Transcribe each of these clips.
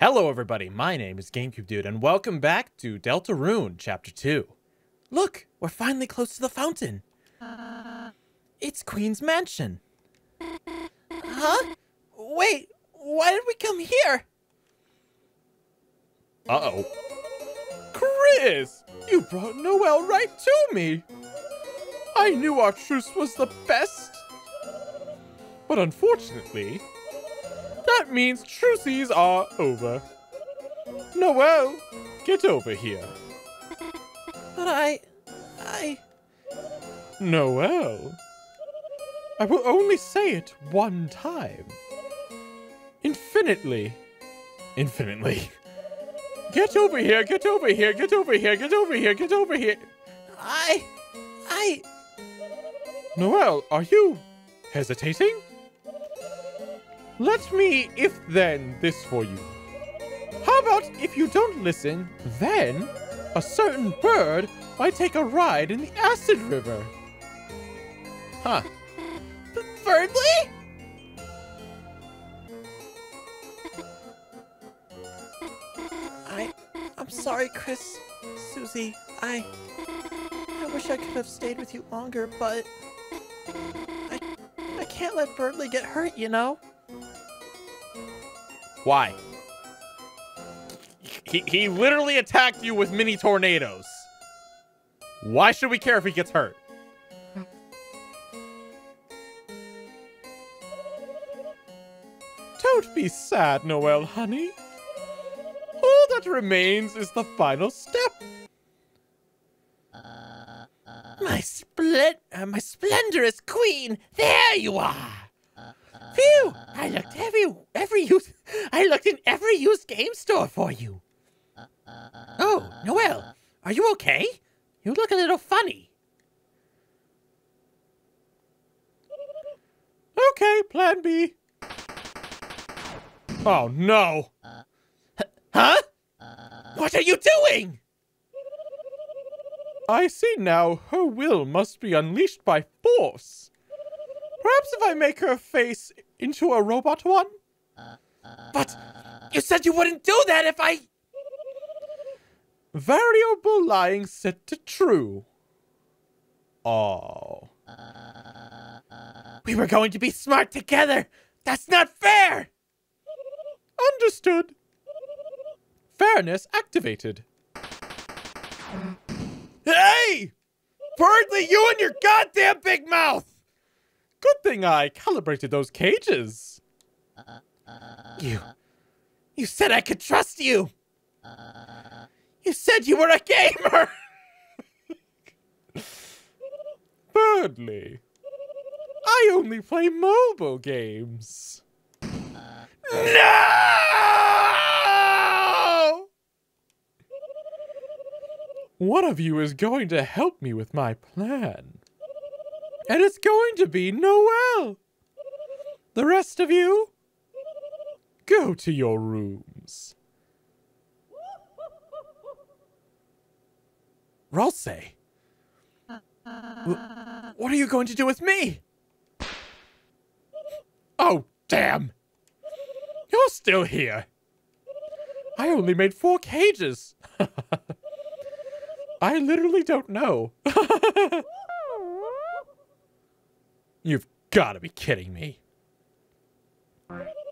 Hello, everybody. My name is GameCube Dude, and welcome back to Deltarune Chapter 2. Look, we're finally close to the fountain. Uh. It's Queen's Mansion. Huh? Wait, why did we come here? Uh-oh. Kris! You brought Noelle right to me! I knew our truce was the best! But unfortunately, that means truces are over. Noelle, get over here. But I... I... Noelle. I will only say it one time. Infinitely. Infinitely. Get over here, get over here, get over here, get over here, get over here. I... I... Noelle, are you hesitating? Let me if then this for you. How about if you don't listen, then a certain bird might take a ride in the acid river? Huh. Berdly? I I'm sorry, Kris. Susie, I I wish I could have stayed with you longer, but I I can't let Berdly get hurt, you know? Why? He, he literally attacked you with mini tornadoes. Why should we care if he gets hurt? Don't be sad, Noelle, honey. All that remains is the final step. My splen uh, my splendorous queen, there you are. Phew! I uh-uh. looked every every use I looked in every used game store for you. Uh-uh. Oh, Noelle, are you okay? You look a little funny. Okay, plan B. Oh no. Uh-uh. Huh? What are you doing? I see now her will must be unleashed by force. Perhaps if I make her face into a robot one? But you said you wouldn't do that if I... Variable lying set to true. Oh. We were going to be smart together. That's not fair. Understood. Fairness activated. Hey! Berdly, you and your goddamn big mouth! Good thing I calibrated those cages. You... You said I could trust you! You said you were a gamer! Berdly, I only play mobile games. No! One of you is going to help me with my plan. And it's going to be Noelle! The rest of you, go to your rooms. Ralsei, what are you going to do with me? Oh, damn. You're still here. I only made four cages. I literally don't know. You've got to be kidding me.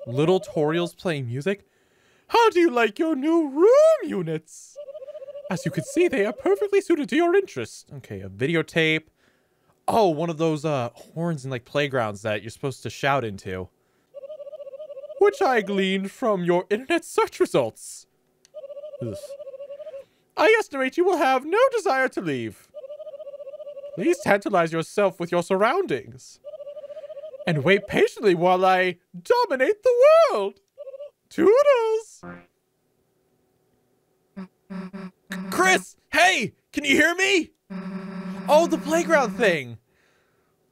Little Toriel's playing music? How do you like your new room units? As you can see, they are perfectly suited to your interests. Okay, a videotape. Oh, one of those uh, horns in like playgrounds that you're supposed to shout into. Which I gleaned from your internet search results. Ugh. I estimate you will have no desire to leave. Please tantalize yourself with your surroundings. And wait patiently while I dominate the world. Toodles! Kris! Hey! Can you hear me? Oh, the playground thing!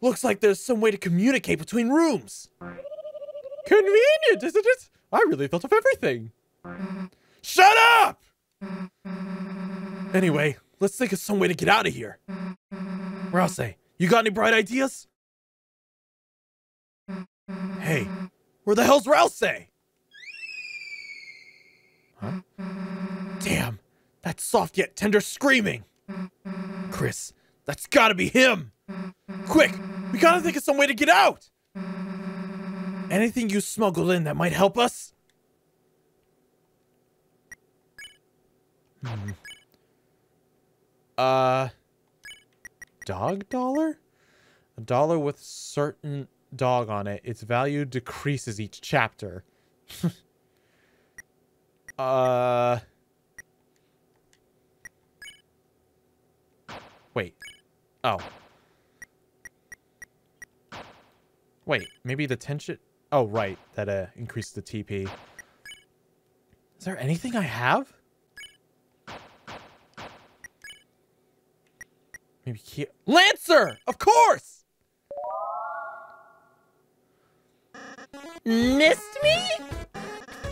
Looks like there's some way to communicate between rooms. Convenient, isn't it? I really thought of everything. Shut up! Anyway, let's think of some way to get out of here. Ralsei, you got any bright ideas? Hey, where the hell's Ralsei? Huh? Damn! That soft yet tender screaming! Kris, that's gotta be him! Quick! We gotta think of some way to get out! Anything you smuggled in that might help us? Hmm. Uh. Dog dollar? A dollar with certain dog on it. Its value decreases each chapter. uh. Wait. Oh. Wait, maybe the tension... Oh, right. That uh, increased the TP. Is there anything I have? Maybe key... Lancer! Of course! Missed me?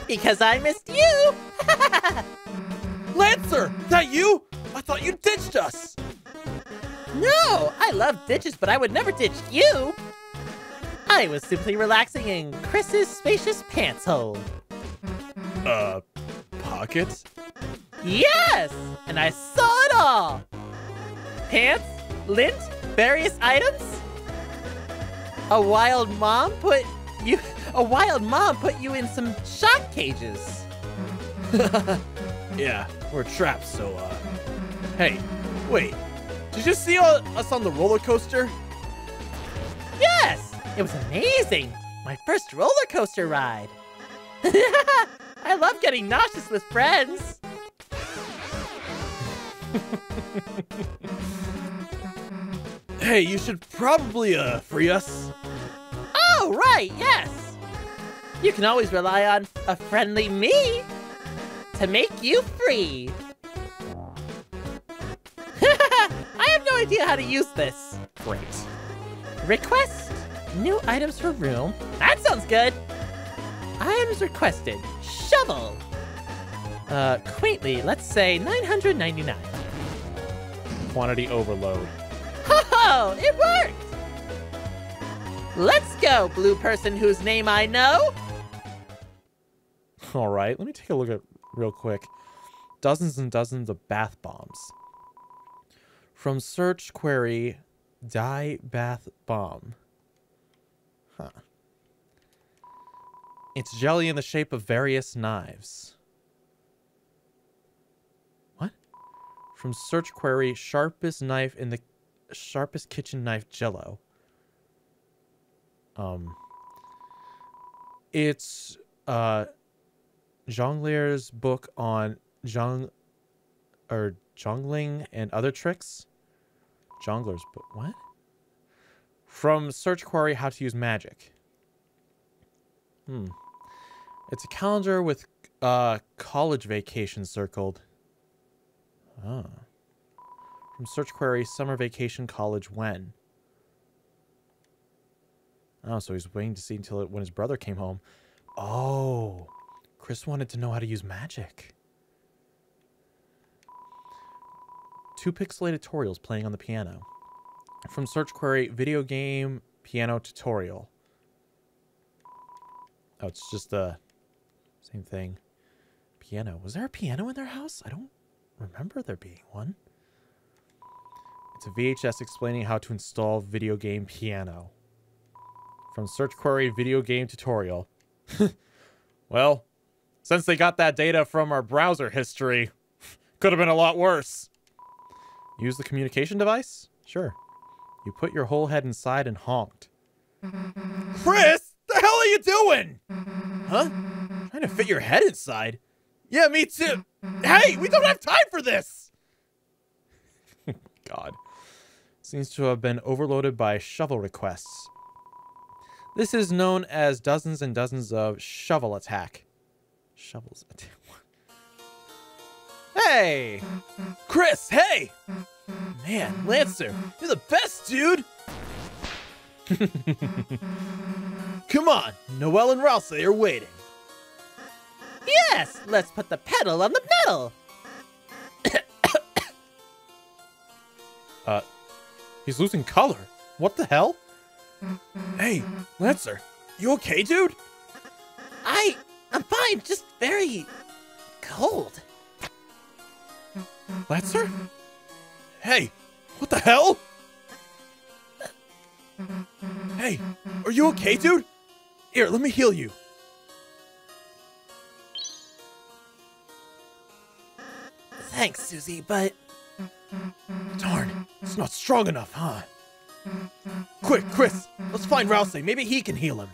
Because I missed you! Lancer! That you? I thought you ditched us! No! I love ditches, but I would never ditch you! I was simply relaxing in Kris's spacious pants hole. Uh, pockets? Yes! And I saw it all! Pants, lint, various items? A wild mom put you a wild mom put you in some shock cages. yeah, we're trapped, so uh Hey, wait. Did you see uh, us on the roller coaster? Yes! It was amazing! My first roller coaster ride! I love getting nauseous with friends! hey, you should probably, uh, free us. Oh, right, yes! You can always rely on a friendly me to make you free. I have no idea how to use this. Great. Request New items for room. That sounds good. Items requested. Shovel. Uh, quaintly, let's say 999. Quantity overload. Ho It worked! Let's go, blue person whose name I know. All right, let me take a look at real quick. Dozens and dozens of bath bombs. From search query, die bath bomb. Huh. It's jelly in the shape of various knives. What? From search query, sharpest knife in the sharpest kitchen knife jello. Um it's uh Jonglier's book on jong or jongling and other tricks. Jongler's book. What? From search query, how to use magic. Hmm. It's a calendar with uh, college vacation circled. Oh. From search query, summer vacation college when? Oh, so he's waiting to see until it, when his brother came home. Oh, Kris wanted to know how to use magic. Two pixelated tutorials playing on the piano from search query video game piano tutorial. Oh, it's just the same thing. Piano. Was there a piano in their house? I don't remember there being one. It's a VHS explaining how to install video game piano. From search query video game tutorial. well, since they got that data from our browser history, could have been a lot worse. Use the communication device? Sure. You put your whole head inside and honked. Kris, the hell are you doing? Huh? Trying to fit your head inside? Yeah, me too. Hey, we don't have time for this! God. Seems to have been overloaded by shovel requests. This is known as dozens and dozens of shovel attack. Shovels attack. Hey! Kris, hey! Man, Lancer, you're the best, dude! Come on, Noelle and Rouse are waiting. Yes, let's put the pedal on the metal. uh, he's losing color. What the hell? Hey, Lancer, you okay, dude? I, I'm fine, just very cold. Lancer? Hey, what the hell? Hey, are you okay, dude? Here, let me heal you. Thanks, Susie, but Darn, it's not strong enough, huh? Quick, Kris, let's find Rouse. Maybe he can heal him.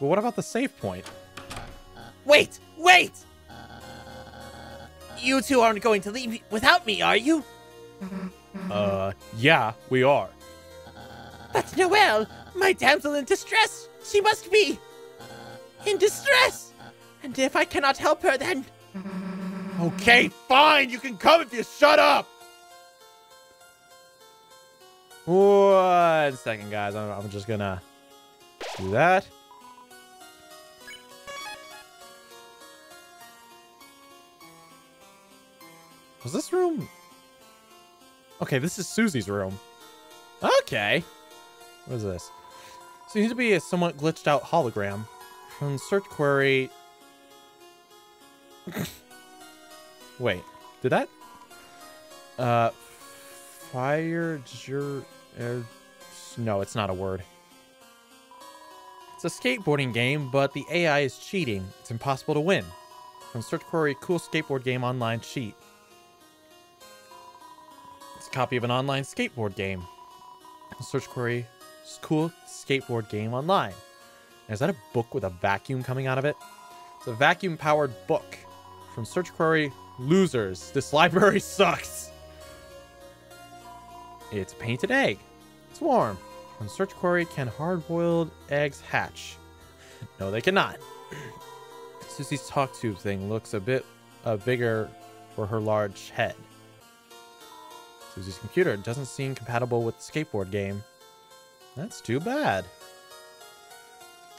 Well, what about the save point? wait, wait! You two aren't going to leave without me, are you? Uh, yeah, we are. But Noelle, my damsel in distress, she must be in distress. And if I cannot help her, then Okay, fine, you can come if you shut up! One second, guys. I'm, I'm just gonna do that. Was this room? Okay, this is Susie's room. Okay. What is this? Seems to be a somewhat glitched out hologram. From search query. Wait, did that? Uh, fire jur. No, it's not a word. It's a skateboarding game, but the AI is cheating. It's impossible to win. From search query, cool skateboard game online cheat. It's a copy of an online skateboard game. Search query, cool skateboard game online. Is that a book with a vacuum coming out of it? It's a vacuum powered book. From search query, losers. This library sucks. It's a painted egg. It's warm. From search query, can hard boiled eggs hatch? No, they cannot. Susie's talk tube thing looks a bit uh, bigger for her large head. Susie's computer doesn't seem compatible with the skateboard game. That's too bad.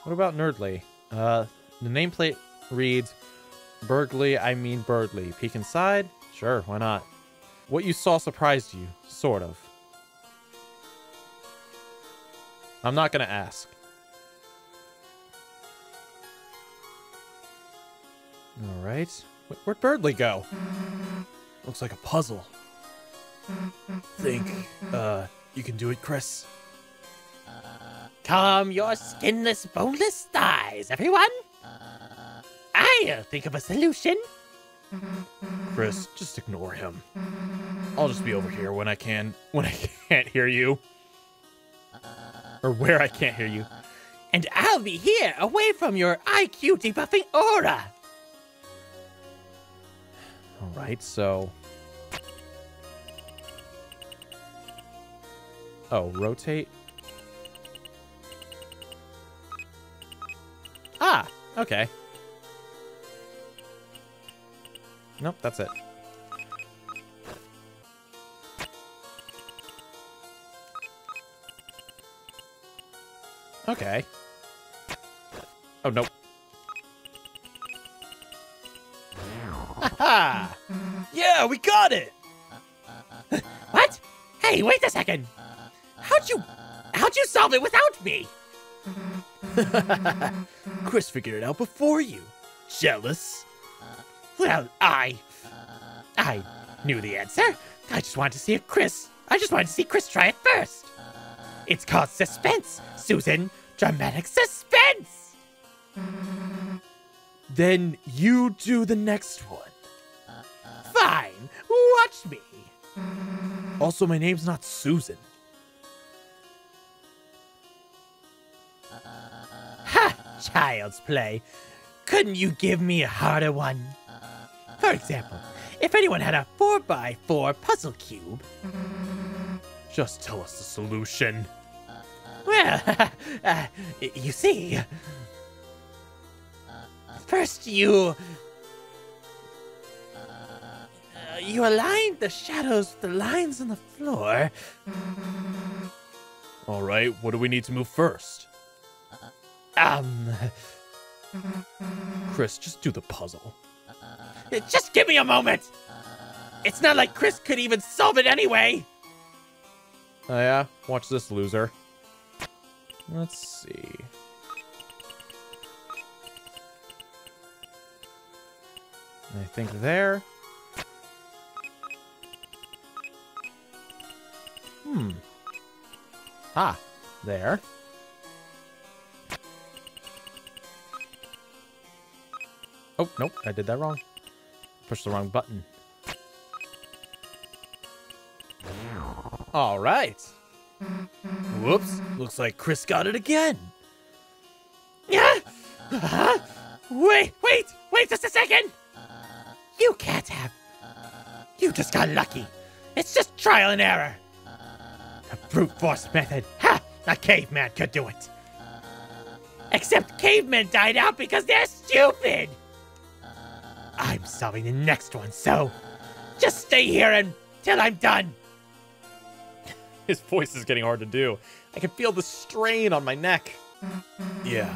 What about Nerdly? Uh, the nameplate reads, Bergley, I mean Berdly. Peek inside? Sure, why not? What you saw surprised you, sort of. I'm not gonna ask. Alright. Where'd Berdly go? Looks like a puzzle. Think, uh, you can do it, Kris? calm your skinless, boneless thighs, everyone. I'll think of a solution. Kris, just ignore him. I'll just be over here when I can, when I can't hear you. Or where I can't hear you. And I'll be here, away from your IQ debuffing aura. Alright, so... Oh, rotate? Ah, okay. Nope, that's it. Okay. Oh, nope. Ha! Yeah, we got it! what? Hey, wait a second. How'd you... How'd you solve it without me? Kris figured it out before you. Jealous? Well, I... I knew the answer. I just wanted to see if Kris... I just wanted to see Kris try it first. It's called suspense, Susan. Dramatic suspense. Then you do the next one. Fine. Watch me. Also, my name's not Susan. Ha! Child's play. Couldn't you give me a harder one? For example, if anyone had a 4x4 puzzle cube. Just tell us the solution. Well, uh, you see. First, you. Uh, you aligned the shadows with the lines on the floor. All right, what do we need to move first? Um. Kris, just do the puzzle. Just give me a moment! It's not like Kris could even solve it anyway! Oh yeah? Watch this loser. Let's see. I think there. Hmm. Ah, there. Oh, nope, I did that wrong. Pushed the wrong button. All right. Whoops, looks like Kris got it again. Yeah. Uh, wait, wait, wait just a second. You can't have. You just got lucky. It's just trial and error. The brute force method. Ha! A caveman could do it. Except cavemen died out because they're stupid. I'm solving the next one, so just stay here until I'm done. His voice is getting hard to do. I can feel the strain on my neck. Yeah,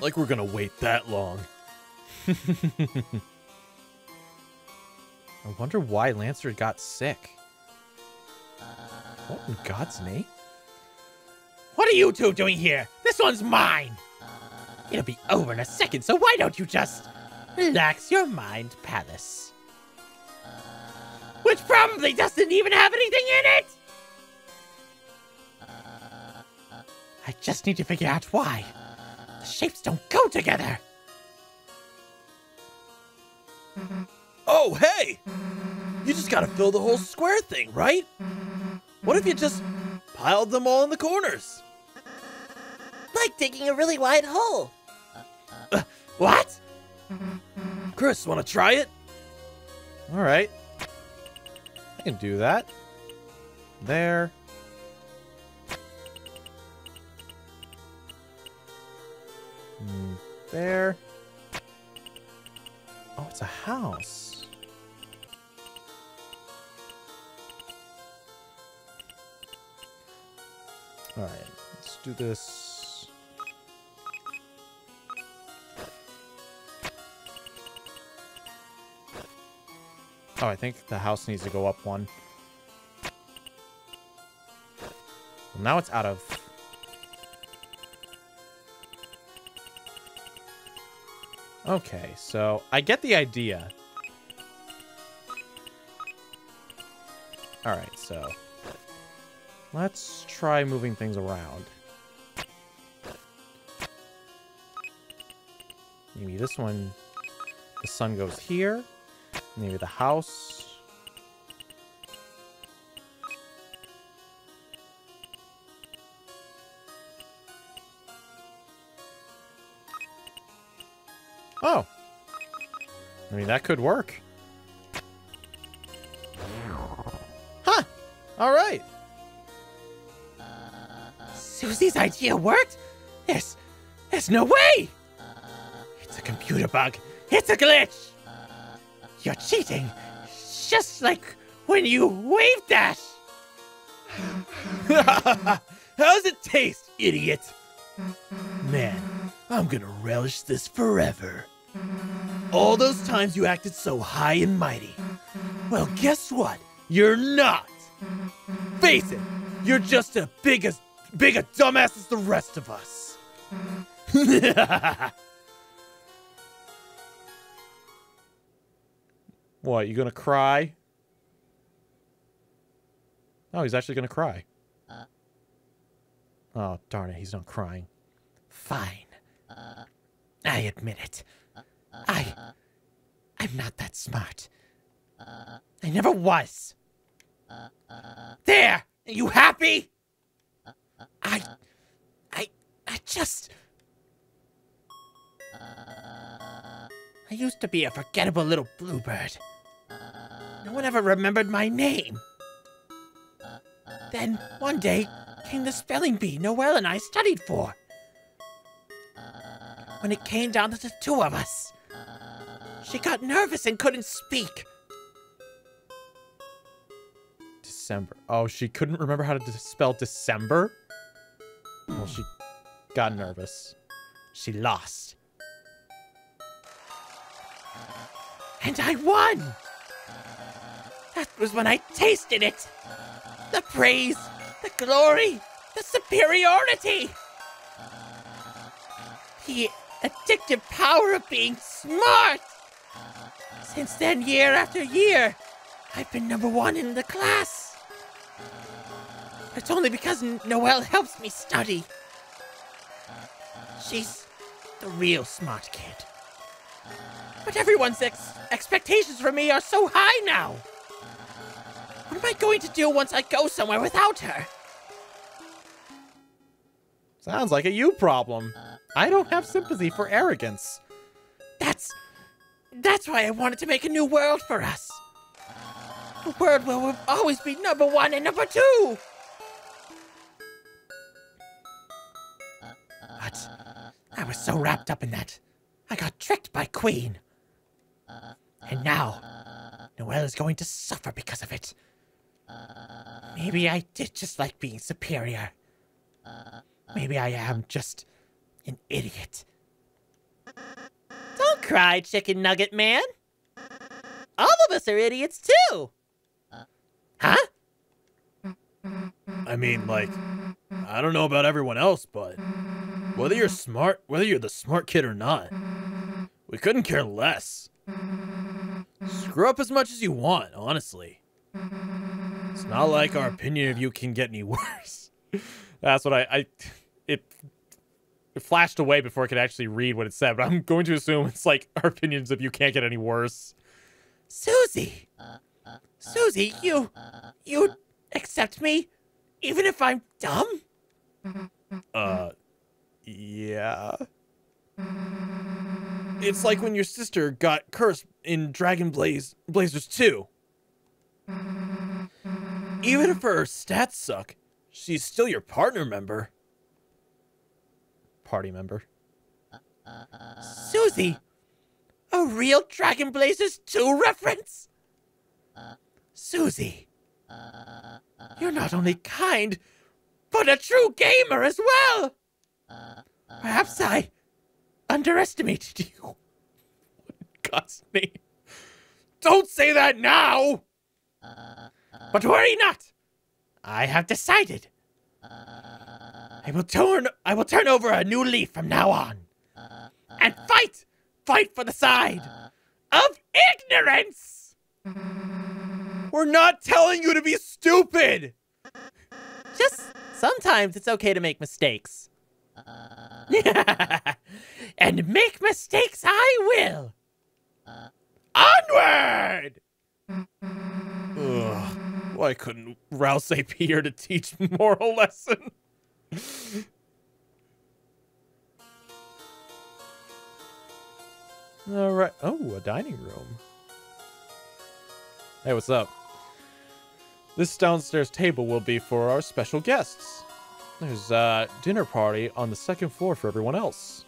like we're gonna wait that long. I wonder why Lancer got sick. What in God's name? What are you two doing here? This one's mine. It'll be over in a second, so why don't you just relax your mind, Palace? Which probably doesn't even have anything in it! I just need to figure out why. The shapes don't go together. Oh, hey! You just gotta fill the whole square thing, right? What if you just piled them all in the corners? Like digging a really wide hole. Uh, what? Kris, wanna try it? Alright. I can do that. There. There. Oh, it's a house. Alright, let's do this. Oh, I think the house needs to go up one. Well, now it's out of... Okay, so I get the idea. Alright, so... Let's try moving things around. Maybe this one... The sun goes here. Maybe the house. Oh. I mean, that could work. Huh. All right. Susie's idea worked? There's, there's no way! It's a computer bug. It's a glitch! You're cheating. Just like when you wave dash. How's it taste, idiot? Man, I'm gonna relish this forever. All those times you acted so high and mighty. Well, guess what? You're not. Face it, you're just a big as big a dumbass as the rest of us. what, you gonna cry? Oh, he's actually gonna cry. Uh. Oh, darn it, he's not crying. Fine. Uh. I admit it. I. I'm not that smart. I never was. There! Are you happy? I. I. I just. I used to be a forgettable little bluebird. No one ever remembered my name. Then, one day, came the spelling bee Noelle and I studied for. When it came down to the two of us, she got nervous and couldn't speak. December. Oh, she couldn't remember how to spell December? Well, she got nervous. She lost. And I won! That was when I tasted it! The praise, the glory, the superiority! The addictive power of being smart! Since then, year after year, I've been number one in the class. It's only because Noelle helps me study. She's the real smart kid. But everyone's ex- expectations for me are so high now. What am I going to do once I go somewhere without her? Sounds like a you problem. I don't have sympathy for arrogance. That's that's why I wanted to make a new world for us. A world where we'll always be number one and number two. But I was so wrapped up in that, I got tricked by Queen. And now, Noelle is going to suffer because of it. Maybe I did just like being superior. Maybe I am just an idiot. Don't cry, Chicken Nugget Man. All of us are idiots too. Huh? I mean, like, I don't know about everyone else, but whether you're smart, whether you're the smart kid or not, we couldn't care less. Screw up as much as you want, honestly. It's not like our opinion of you can get any worse. That's what I, I it, flashed away before I could actually read what it said, but I'm going to assume it's like our opinions of you can't get any worse. Susie. Susie, you you accept me even if I'm dumb? Uh, yeah. It's like when your sister got cursed in Dragon Blaze Blazers 2. Even if her stats suck, she's still your partner member. Party member. Susie. A real Dragon Blazers 2 reference? Susie. You're not only kind, but a true gamer as well. Perhaps I underestimated you. God's name. Don't say that now! But worry not. I have decided. I will turn I will turn over a new leaf from now on. And fight! Fight for the side of ignorance! We're not telling you to be stupid! Just sometimes it's okay to make mistakes. and make mistakes I will. Onward! Ugh. Why couldn't Rouse be here to teach moral lesson? All right. Oh, a dining room. Hey, what's up? This downstairs table will be for our special guests. There's a dinner party on the second floor for everyone else.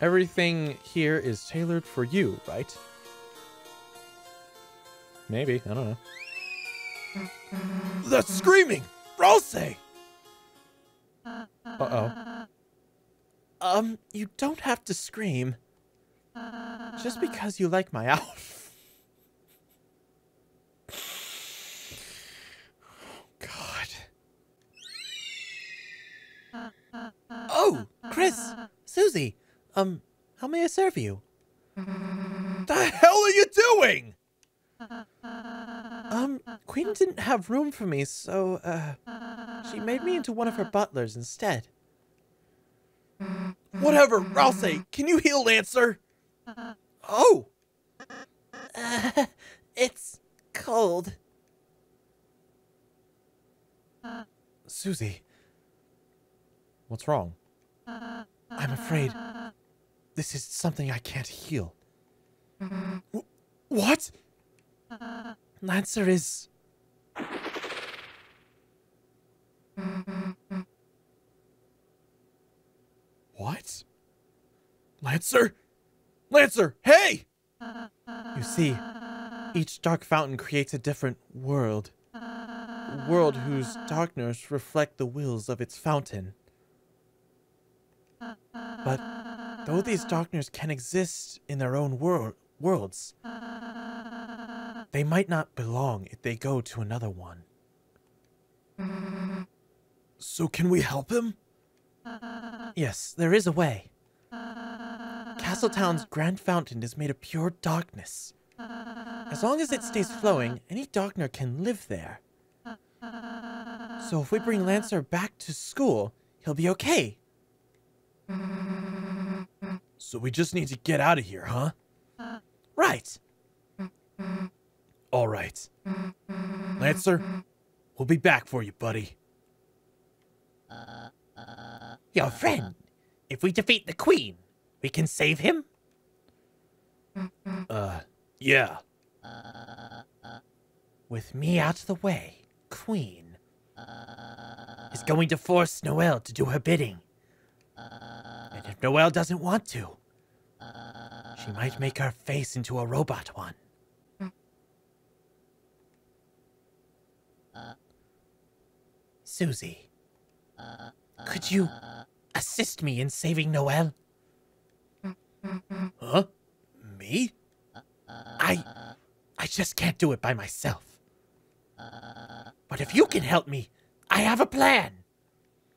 Everything here is tailored for you, right? Maybe. I don't know. That's screaming! Rouse! Uh-oh. Um, you don't have to scream. Just because you like my outfit. God. Oh, Kris, Susie, um, how may I serve you? The hell are you doing? Um, Queen didn't have room for me, so, uh, she made me into one of her butlers instead. Whatever, Rouse, can you heal Lancer? Oh! Uh, it's cold. Susie. What's wrong? I'm afraid this is something I can't heal. Wh- What? Lancer is. What? Lancer? Lancer, hey! You see, each dark fountain creates a different world. A world whose darkness reflect the wills of its fountain. But though these darkness can exist in their own world worlds, they might not belong if they go to another one. So can we help him? Yes, there is a way. Castletown's grand fountain is made of pure darkness. As long as it stays flowing, any Darkner can live there. So if we bring Lancer back to school, he'll be okay. So we just need to get out of here, huh? Right. All right. Lancer, we'll be back for you, buddy. Your friend. If we defeat the queen, we can save him? Uh, yeah. With me out of the way, Queen is going to force Noelle to do her bidding. And if Noelle doesn't want to, she might make her face into a robot one. Susie, could you assist me in saving Noelle? Huh? Me? I I just can't do it by myself. But if you can help me, I have a plan.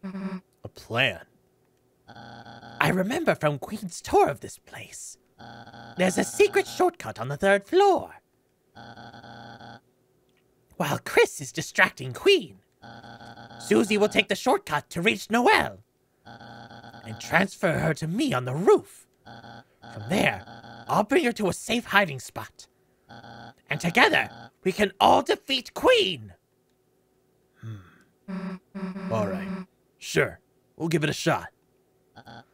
A plan? I remember from Queen's tour of this place. There's a secret shortcut on the third floor. While Kris is distracting Queen, Susie will take the shortcut to reach Noelle and transfer her to me on the roof. From there, I'll bring her to a safe hiding spot. And together, we can all defeat Queen! Hmm. All right. Sure. We'll give it a shot.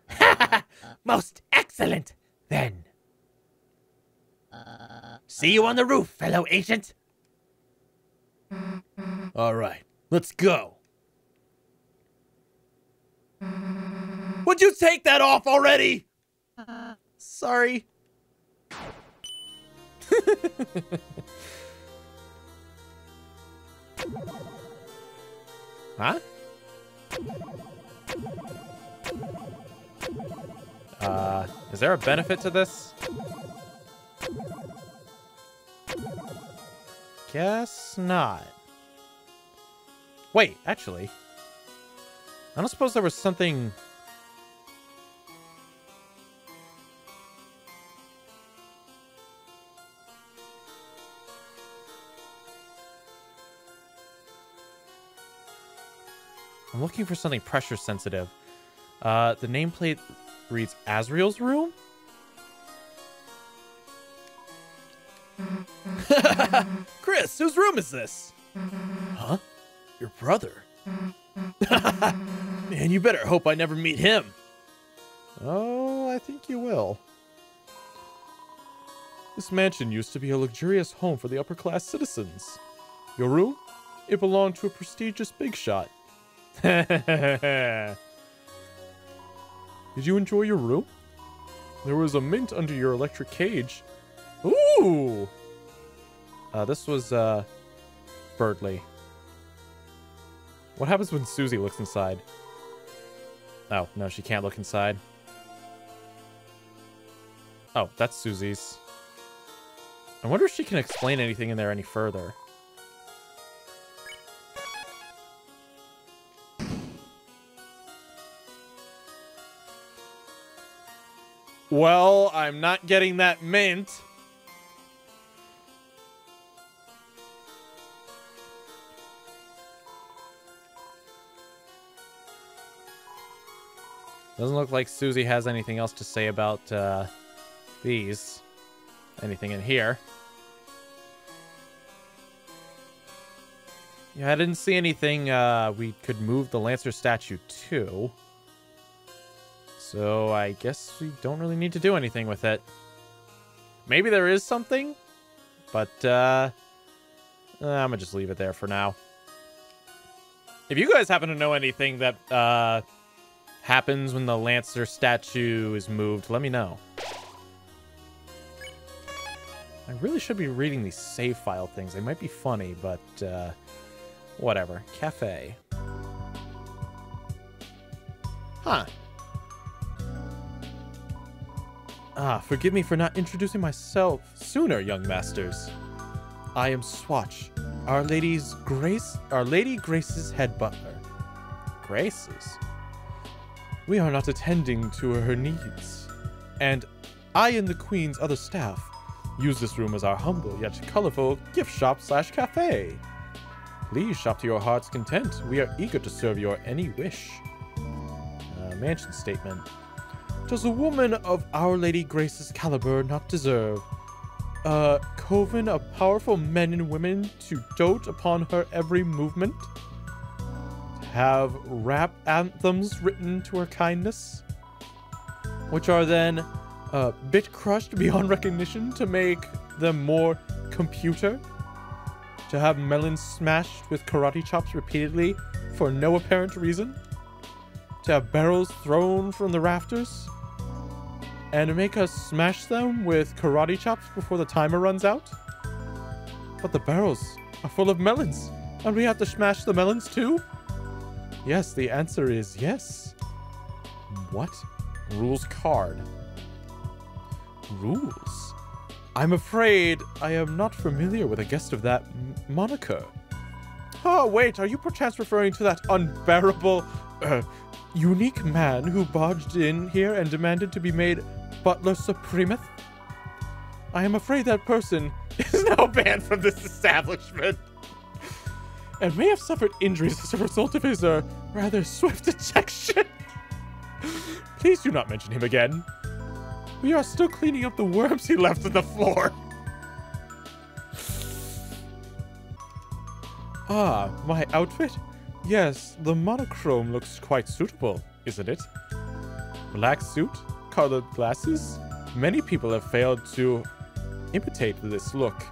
Most excellent, then. See you on the roof, fellow agent. All right. Let's go. Would you take that off already? Sorry. huh? Uh, is there a benefit to this? Guess not. Wait, actually. I don't suppose there was something... I'm looking for something pressure sensitive. Uh, the nameplate reads Asriel's room? Kris, whose room is this? Your brother? Man, you better hope I never meet him. Oh, I think you will. This mansion used to be a luxurious home for the upper class citizens. Your room? It belonged to a prestigious big shot. Did you enjoy your room? There was a mint under your electric cage. Ooh! Uh, this was, uh, Berdly. What happens when Susie looks inside? Oh, no, she can't look inside. Oh, that's Susie's. I wonder if she can explain anything in there any further. Well, I'm not getting that mint. Doesn't look like Susie has anything else to say about uh, these. Anything in here. Yeah, I didn't see anything uh, we could move the Lancer statue to. So I guess we don't really need to do anything with it. Maybe there is something, but uh, I'm gonna just leave it there for now. If you guys happen to know anything that uh, happens when the Lancer statue is moved, let me know. I really should be reading these save file things. They might be funny, but uh, whatever. Cafe. Huh. Ah, forgive me for not introducing myself sooner, young masters. I am Swatch, Our Lady's Grace, Our Lady Grace's head butler. Grace's? We are not attending to her needs. And I and the Queen's other staff use this room as our humble yet colorful gift shop slash cafe. Please shop to your heart's content. We are eager to serve your any wish. Uh, mansion statement. Does a woman of Our Lady Grace's caliber not deserve a coven of powerful men and women to dote upon her every movement? Have rap anthems written to her kindness? Which are then uh, bit crushed beyond recognition to make them more computer? To have melons smashed with karate chops repeatedly for no apparent reason? To have barrels thrown from the rafters? And make us smash them with karate chops before the timer runs out? But the barrels are full of melons, and we have to smash the melons too? Yes, the answer is yes. What? Rules card. Rules? I'm afraid I am not familiar with a guest of that moniker. Oh, wait, are you perchance referring to that unbearable, uh, unique man who barged in here and demanded to be made Butler Supremeth? I am afraid that person is now banned from this establishment and may have suffered injuries as a result of his uh, rather swift ejection. Please do not mention him again. We are still cleaning up the worms he left on the floor. ah, my outfit? Yes, the monochrome looks quite suitable, isn't it? Black suit, colored glasses. Many people have failed to imitate this look.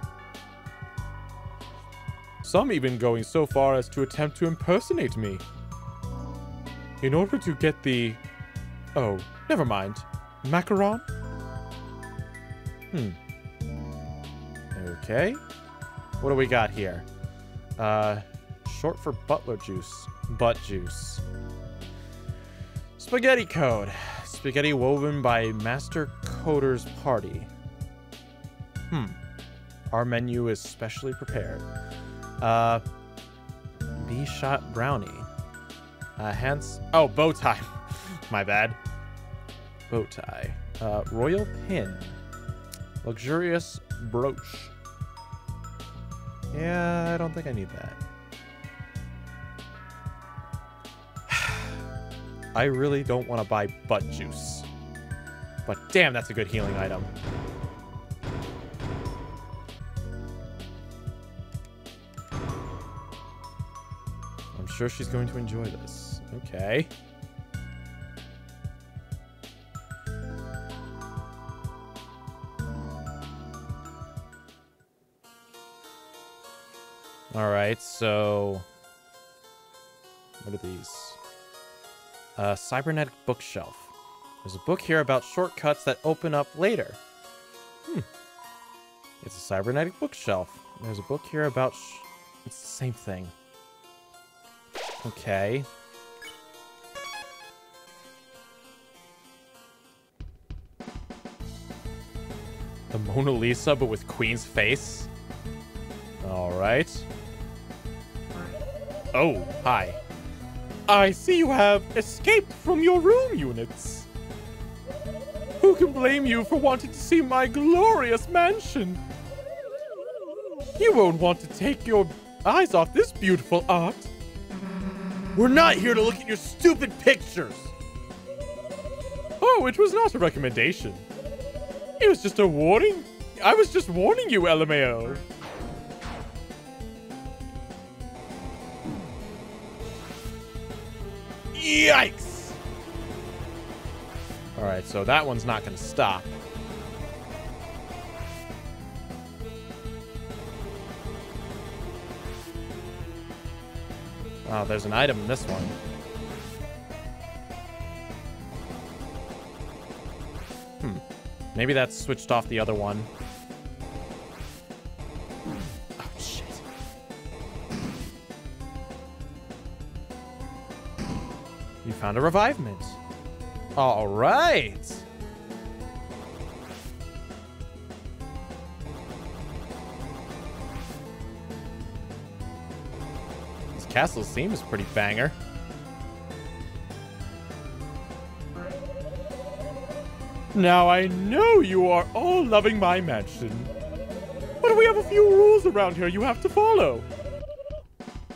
Some even going so far as to attempt to impersonate me. In order to get the... Oh, never mind. Macaron? Hmm. Okay. What do we got here? Uh, short for butler juice. Butt juice. Spaghetti code. Spaghetti woven by Master Coder's Party. Hmm. Our menu is specially prepared. Uh, B shot brownie. Uh, hence, oh, bow tie. My bad. Bow tie. Uh, royal pin. Luxurious brooch. Yeah, I don't think I need that. I really don't want to buy butt juice. But damn, that's a good healing item. Sure she's going to enjoy this. Okay. All right, so what are these? A cybernetic bookshelf. There's a book here about shortcuts that open up later. Hmm. It's a cybernetic bookshelf. There's a book here about. it's the same thing. Okay. The Mona Lisa, but with Queen's face. All right. Oh, hi. I see you have escaped from your room units. Who can blame you for wanting to see my glorious mansion? You won't want to take your eyes off this beautiful art. We're not here to look at your stupid pictures. Oh, it was not a recommendation. It was just a warning. I was just warning you, LMAO. Yikes! Alright, so that one's not going to stop. Oh, there's an item in this one. Hmm. Maybe that's switched off the other one. Oh, shit. You found a Revivemint. All right. Castle seems pretty banger. Now I know you are all loving my mansion. But we have a few rules around here you have to follow.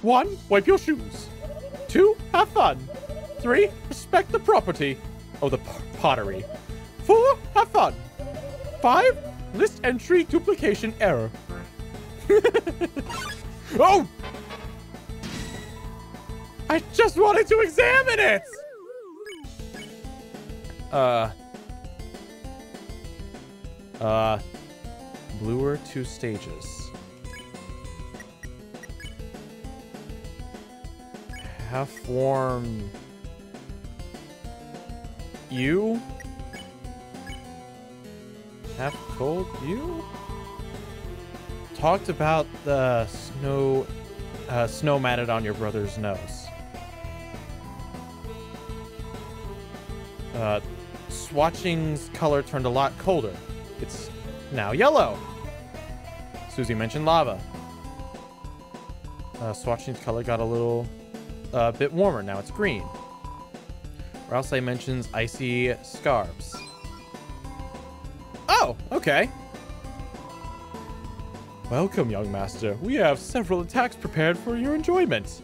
One, wipe your shoes. Two, have fun. Three, respect the property. Oh, the pottery. Four, have fun. Five, list entry duplication error. oh! I just wanted to examine it! Uh. Uh. Bluer two stages. Half warm. You? Half cold? You? Talked about the snow, uh, snow matted on your brother's nose. Uh, Swatchling's color turned a lot colder. It's now yellow. Susie mentioned lava. Uh, Swatchling's color got a little uh, bit warmer. Now it's green. Ralsei mentions icy scarves. Oh, okay. Welcome, young master. We have several attacks prepared for your enjoyment.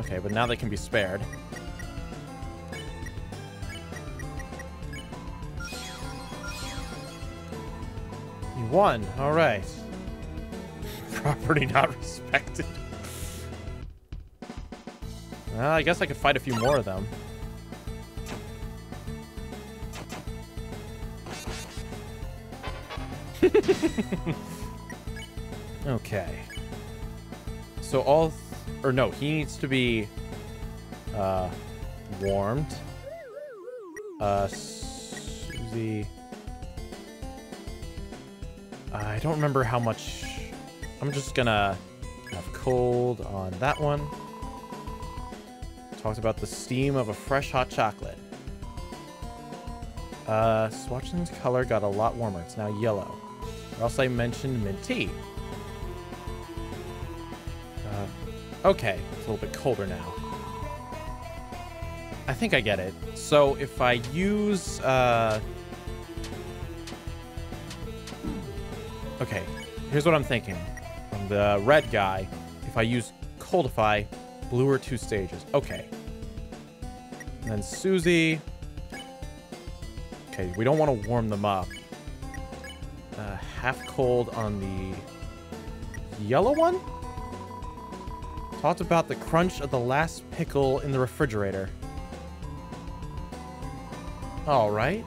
Okay, but now they can be spared. You won. All right. Property not respected. Well, I guess I could fight a few more of them. okay. So all, or no, he needs to be uh, warmed. Uh, Susie. I don't remember how much. I'm just gonna have cold on that one. Talked about the steam of a fresh hot chocolate. Uh, Swatchling's color got a lot warmer. It's now yellow. Or else I mentioned mint tea. Okay, it's a little bit colder now. I think I get it. So if I use, uh... Okay, here's what I'm thinking. I'm the red guy. If I use Coldify, blue or two stages. Okay. And then Susie. Okay, we don't want to warm them up. Uh, half cold on the yellow one? Talked about the crunch of the last pickle in the refrigerator. All right.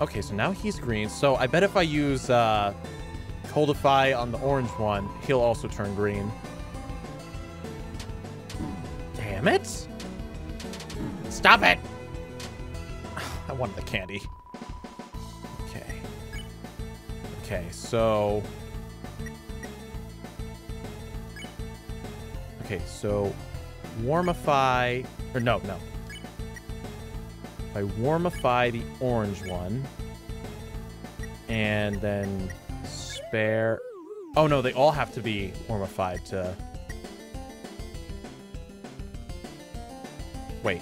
Okay, so now he's green. So I bet if I use uh, Coldify on the orange one, he'll also turn green. Damn it! Stop it! I wanted the candy. Okay. Okay, so... Okay, so... Warmify... Or no, no. If I warmify the orange one... And then spare... Oh no, they all have to be warmified to... Wait.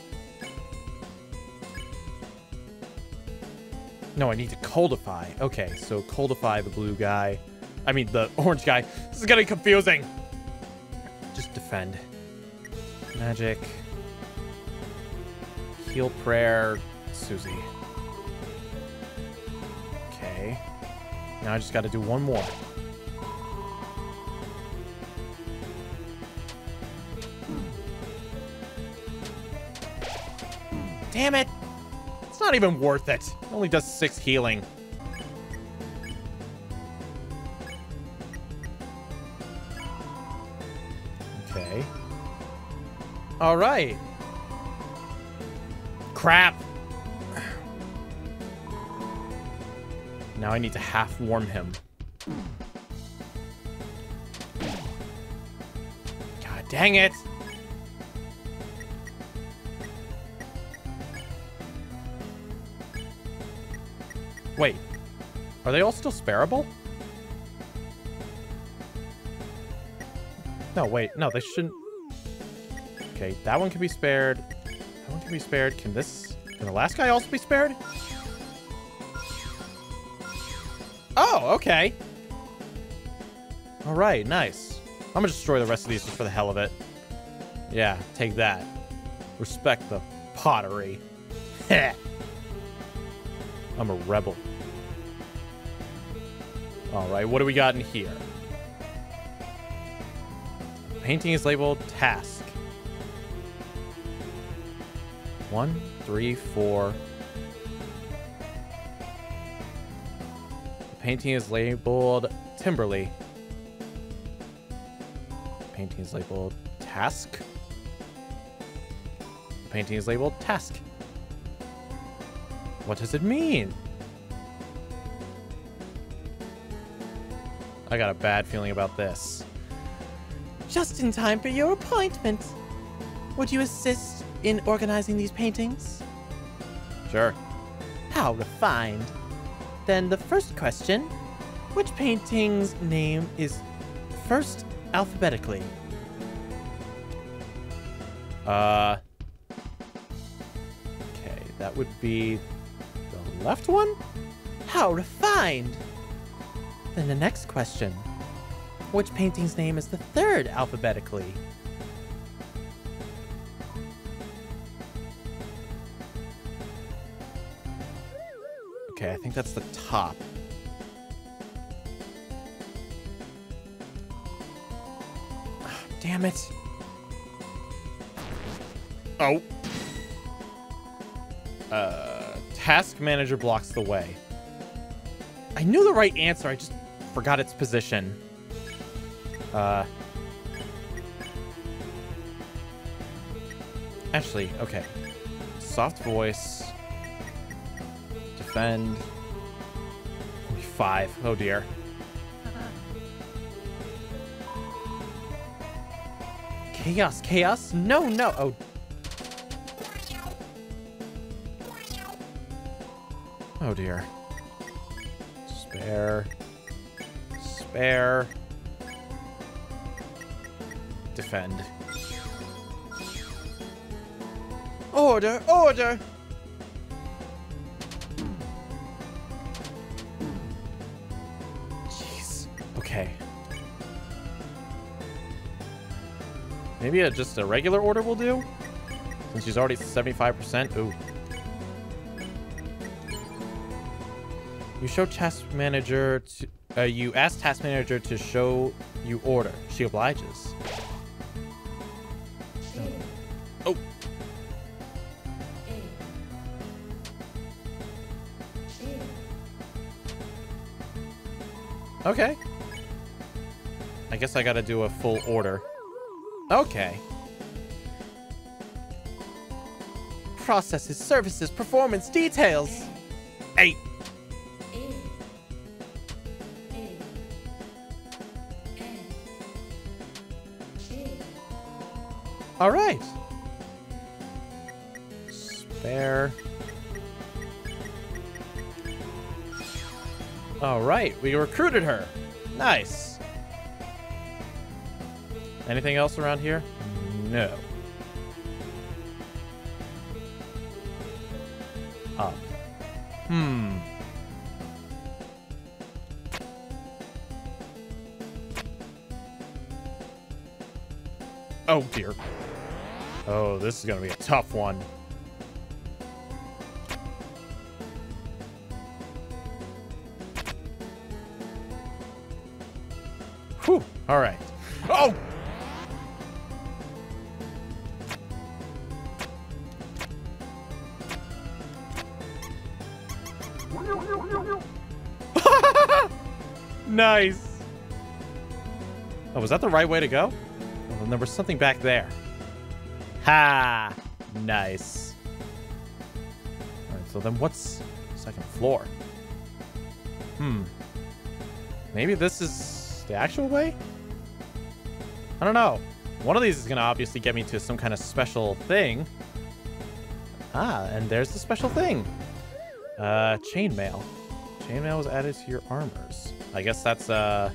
No, I need to coldify. Okay, so coldify the blue guy. I mean, the orange guy. This is getting confusing. Defend. Magic. Heal prayer. Susie. Okay. Now I just got to do one more. Damn it! It's not even worth it. It only does six healing. All right. Crap. Now I need to half warm him. God dang it. Wait. Are they all still spareable? No, wait. No, they shouldn't. Okay, that one can be spared. That one can be spared. Can this... Can the last guy also be spared? Oh, okay. All right, nice. I'm gonna destroy the rest of these just for the hell of it. Yeah, take that. Respect the pottery. I'm a rebel. All right, what do we got in here? Painting is labeled task. One, three, four. The painting is labeled Timberly. The painting is labeled task. The painting is labeled task. What does it mean? I got a bad feeling about this. Just in time for your appointment. Would you assist in organizing these paintings? Sure. How refined. Then the first question Which painting's name is first alphabetically? Uh. Okay, that would be the left one? How refined! Then the next question Which painting's name is the third alphabetically? That's the top. Damn it. Oh. Uh, task manager blocks the way. I knew the right answer, I just forgot its position. Uh. Actually, okay. Soft voice. Defend. Five. Oh dear. Chaos, chaos. No, no. Oh. Oh dear. Spare. Spare. Defend. Order, order! Maybe a, just a regular order will do? Since she's already 75%? Ooh. You show task manager to... Uh, you ask task manager to show you order. She obliges. Oh. Okay. I guess I gotta do a full order. Okay. Processes, services, performance, details! Eight. All right. Spare. All right, we recruited her. Nice. Anything else around here? No. Up. Hmm. Oh dear. Oh, this is gonna be a tough one. Whew. All right. Oh! Nice. Oh, was that the right way to go? Well, there was something back there. Ha! Nice. Alright, so then what's second floor? Hmm. Maybe this is the actual way? I don't know. One of these is going to obviously get me to some kind of special thing. Ah, and there's the special thing. Uh, chainmail. Chainmail was added to your armors. I guess that's, uh...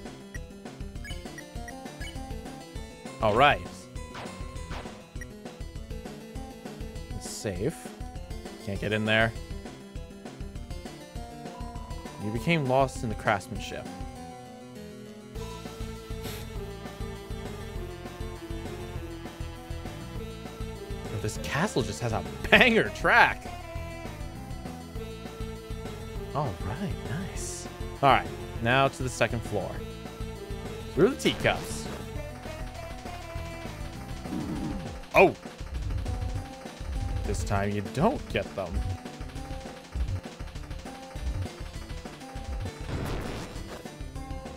All right. Safe. Can't get in there. You became lost in the craftsmanship. This castle just has a banger track. All right, nice. All right, now to the second floor. Through the teacups. Oh! This time you don't get them.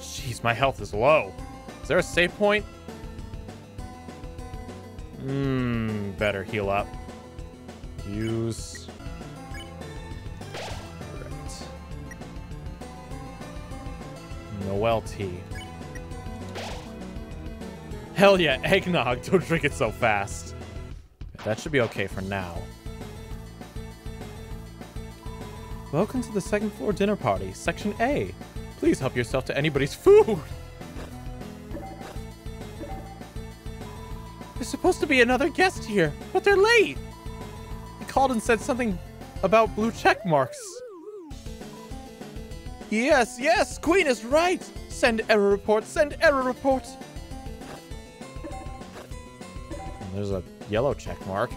Jeez, my health is low. Is there a save point? Hmm, better heal up. Use. Noel tea. Hell yeah, eggnog. Don't drink it so fast. That should be okay for now. Welcome to the second floor dinner party, section A. Please help yourself to anybody's food. There's supposed to be another guest here, but they're late. He called and said something about blue check marks. Yes, yes, Queen is right. Send error report, send error report. There's a yellow check mark.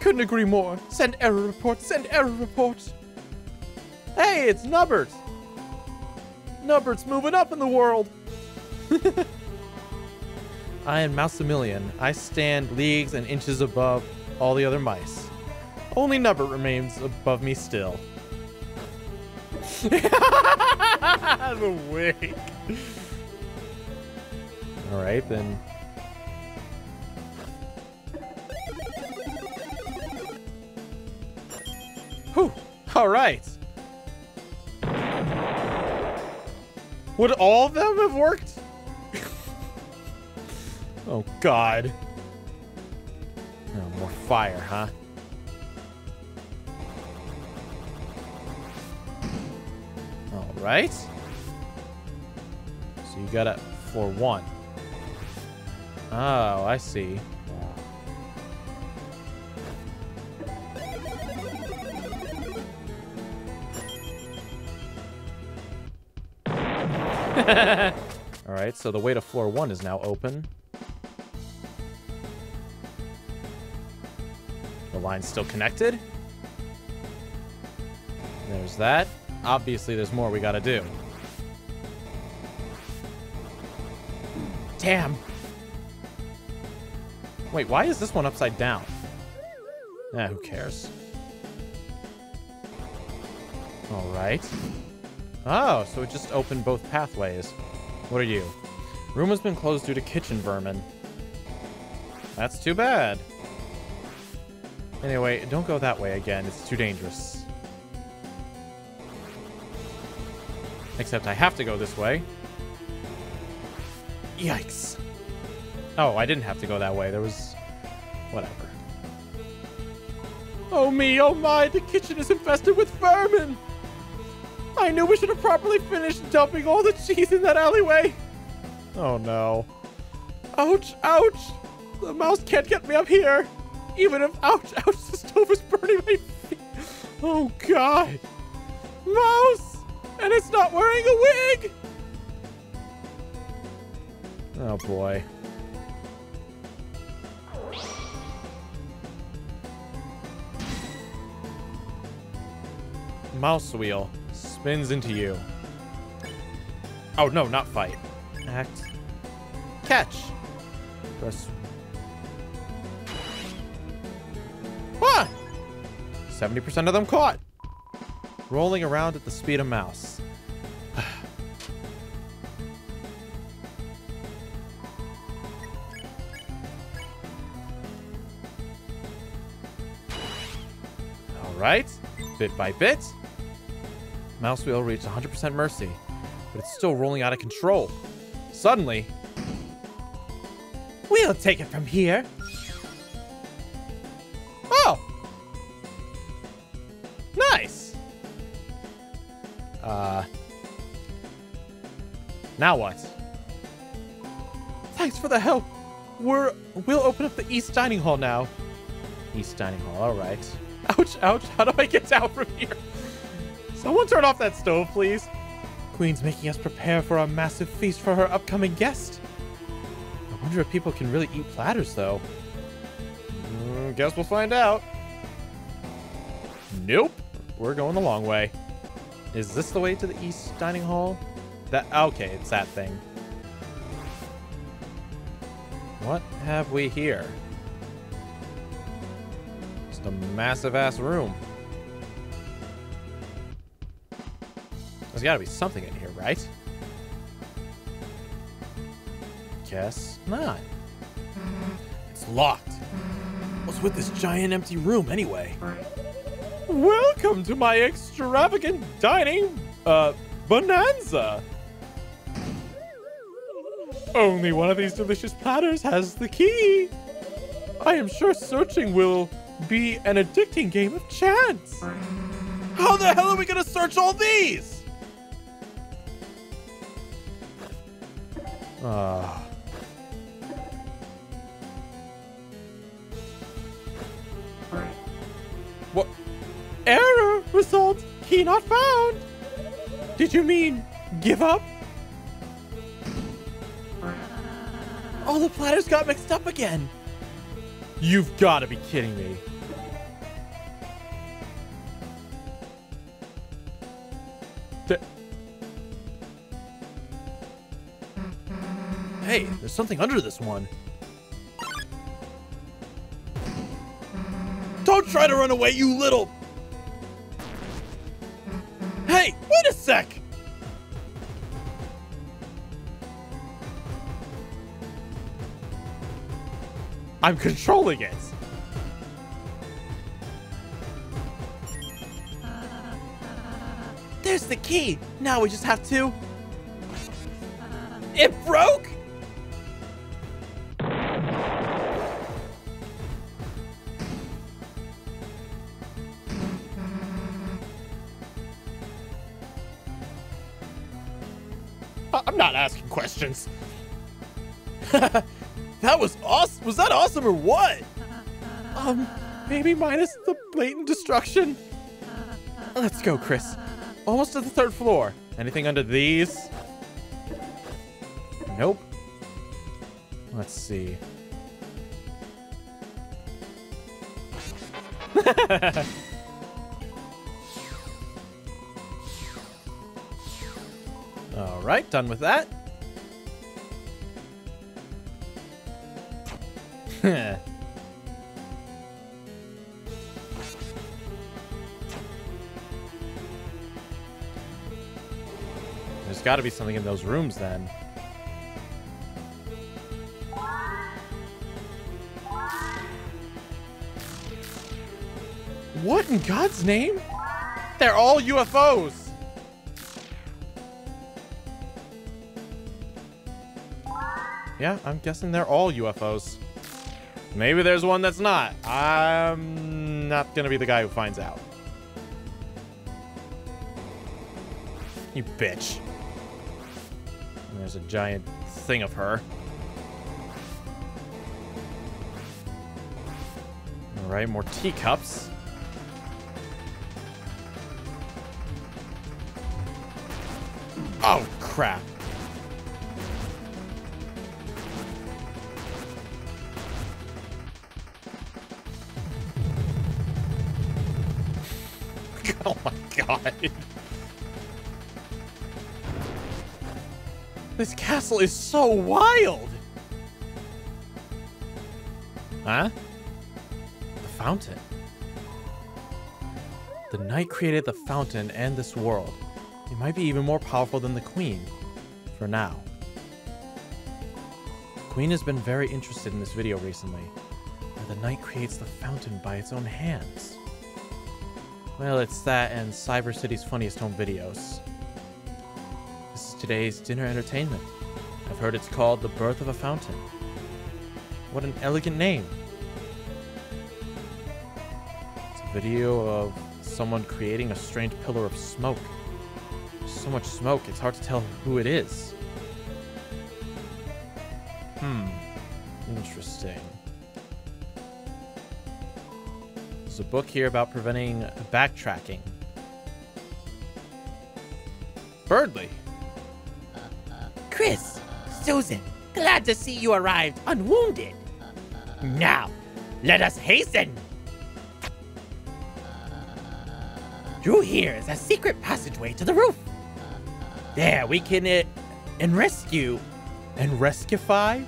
Couldn't agree more. Send error report, send error report. Hey, it's Nubert. Nubert's moving up in the world. I am Mousemillion. I stand leagues and inches above all the other mice. Only Nubert remains above me still. the wig. All right, then. Whew. All right. Would all of them have worked? oh, God. Oh, more fire, huh? Right. So you got it for one. Oh, I see. All right, so the way to floor one is now open. The line's still connected. There's that. Obviously, there's more we gotta do. Damn. Wait, why is this one upside down? Eh, who cares? All right. Oh, so it just opened both pathways. What are you? Room has been closed due to kitchen vermin. That's too bad. Anyway, don't go that way again. It's too dangerous. Except I have to go this way. Yikes. Oh, I didn't have to go that way. There was... Whatever. Oh me, oh my, the kitchen is infested with vermin! I knew we should have properly finished dumping all the cheese in that alleyway. Oh no. Ouch, ouch. The mouse can't get me up here. Even if, ouch, ouch, the stove is burning my feet. Oh god. Mouse! And it's not wearing a wig! Oh boy. Mouse wheel spins into you. Oh, no, not fight. Act. Catch. Press. What? 70% of them caught. Rolling around at the speed of mouse. Right. Bit by bit. Mouse wheel reached 100% mercy, but it's still rolling out of control. Suddenly, we'll take it from here. Oh! Nice! Uh... Now what? Thanks for the help. we're we'll open up the East Dining Hall now. East Dining Hall, all right. Ouch, ouch. How do I get down from here? Someone turn off that stove, please. Queen's making us prepare for a massive feast for her upcoming guest. I wonder if people can really eat platters, though. Mm, guess we'll find out. Nope. We're going the long way. Is this the way to the East Dining Hall? That okay, it's that thing. What have we here? Just a massive ass room. There's gotta be something in here, right? Guess not. It's locked. What's with this giant empty room anyway? Welcome to my extravagant dining, uh, bonanza. Only one of these delicious platters has the key. I am sure searching will be an addicting game of chance. How the hell are we gonna search all these? Ah. What? Error! Result! Key not found! Did you mean give up? All the platters got mixed up again! You've got to be kidding me. Hey, there's something under this one. Don't try to run away, you little... Hey, wait a sec! I'm controlling it. There's the key. Now we just have to... It broke? Questions. that was awesome. Was that awesome or what? Um, maybe minus the blatant destruction. Let's go, Kris. Almost to the third floor. Anything under these? Nope. Let's see. All right, done with that. There's got to be something in those rooms then. What in God's name? They're all UFOs. Yeah, I'm guessing they're all UFOs. Maybe there's one that's not. I'm not gonna be the guy who finds out. You bitch. And there's a giant thing of her. Alright, more teacups. Oh, crap. God. This castle is so wild. Huh? The fountain. The knight created the fountain and this world. It might be even more powerful than the queen. For now. The queen has been very interested in this video recently. Where the knight creates the fountain by its own hands. Well, it's that and Cyber City's funniest home videos. This is today's dinner entertainment. I've heard it's called The Birth of a Fountain. What an elegant name. It's a video of someone creating a strange pillar of smoke. So much smoke, it's hard to tell who it is. A book here about preventing backtracking. Berdly. Kris, Susan, glad to see you arrived unwounded. Now, let us hasten. Through here is a secret passageway to the roof. There we can uh, and rescue. And rescify?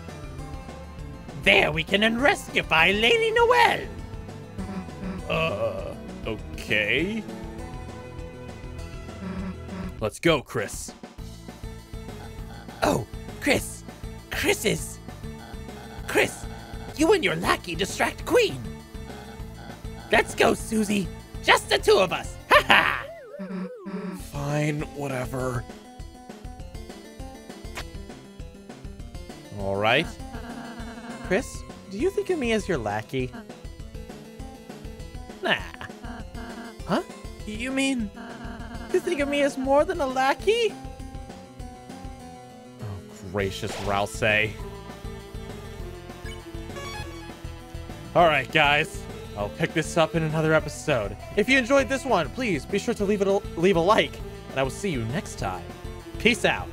There we can and rescify Lady Noelle. Uh, okay. Let's go, Kris. Oh, Kris, Kris is. Kris, you and your lackey distract Queen. Let's go, Susie. Just the two of us. Ha ha! Fine, whatever. All right. Kris, do you think of me as your lackey? You mean you think of me as more than a lackey? Oh, gracious Rouse. All right, guys. I'll pick this up in another episode. If you enjoyed this one, please be sure to leave it a, leave a like, and I will see you next time. Peace out.